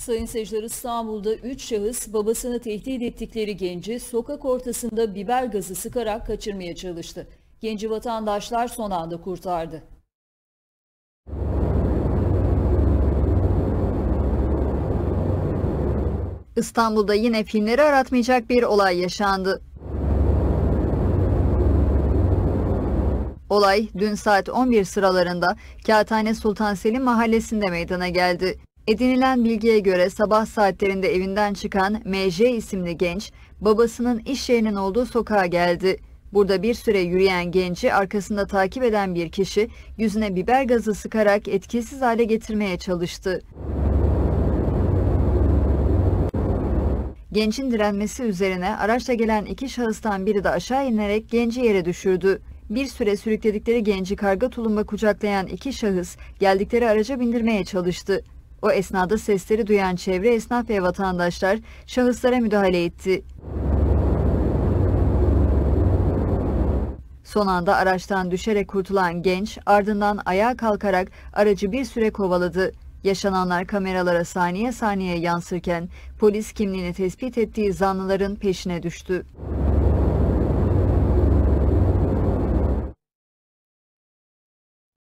Sayın seyirciler İstanbul'da 3 şahıs babasını tehdit ettikleri genci sokak ortasında biber gazı sıkarak kaçırmaya çalıştı. Genci vatandaşlar son anda kurtardı. İstanbul'da yine filmleri aratmayacak bir olay yaşandı. Olay dün saat 11 sıralarında Kağıthane Sultan Selim mahallesinde meydana geldi. Edinilen bilgiye göre sabah saatlerinde evinden çıkan MJ isimli genç, babasının iş yerinin olduğu sokağa geldi. Burada bir süre yürüyen genci arkasında takip eden bir kişi yüzüne biber gazı sıkarak etkisiz hale getirmeye çalıştı. Gencin direnmesi üzerine araçla gelen iki şahıstan biri de aşağı inerek genci yere düşürdü. Bir süre sürükledikleri genci karga tulumba kucaklayan iki şahıs geldikleri araca bindirmeye çalıştı. O esnada sesleri duyan çevre esnaf ve vatandaşlar şahıslara müdahale etti. Son anda araçtan düşerek kurtulan genç ardından ayağa kalkarak aracı bir süre kovaladı. Yaşananlar kameralara saniye saniye yansırken polis kimliğini tespit ettiği zanlıların peşine düştü.